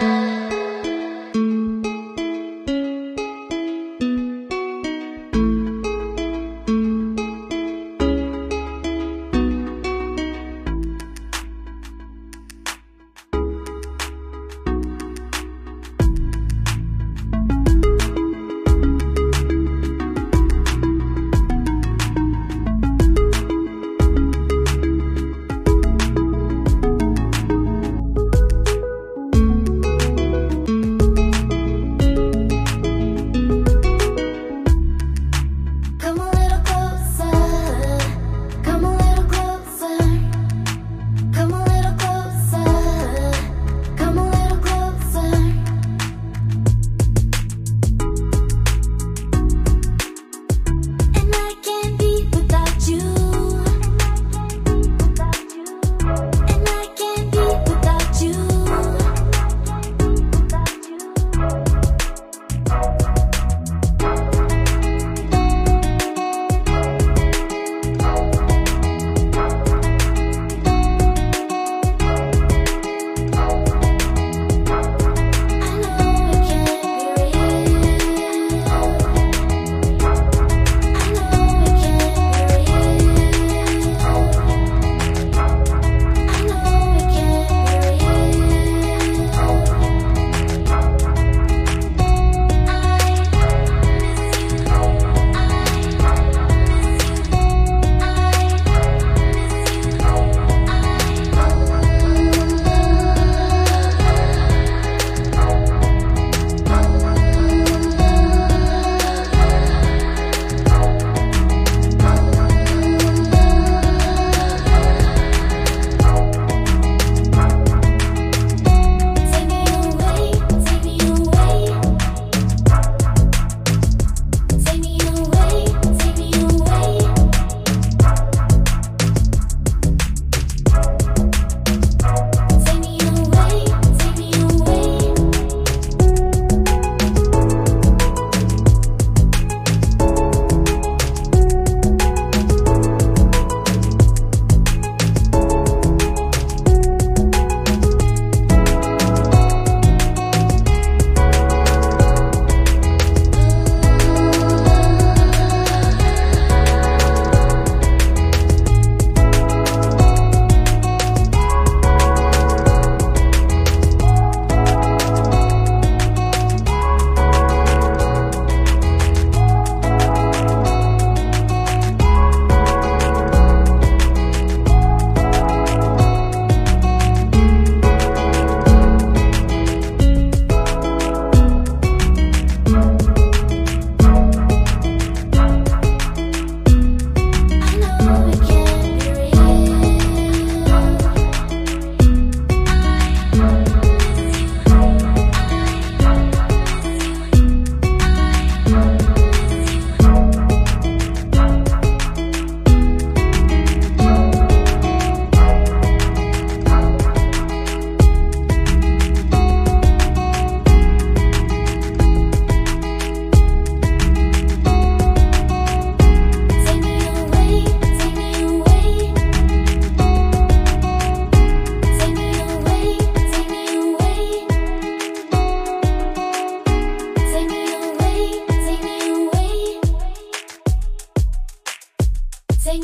Come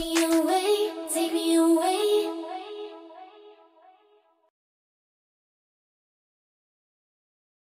me away.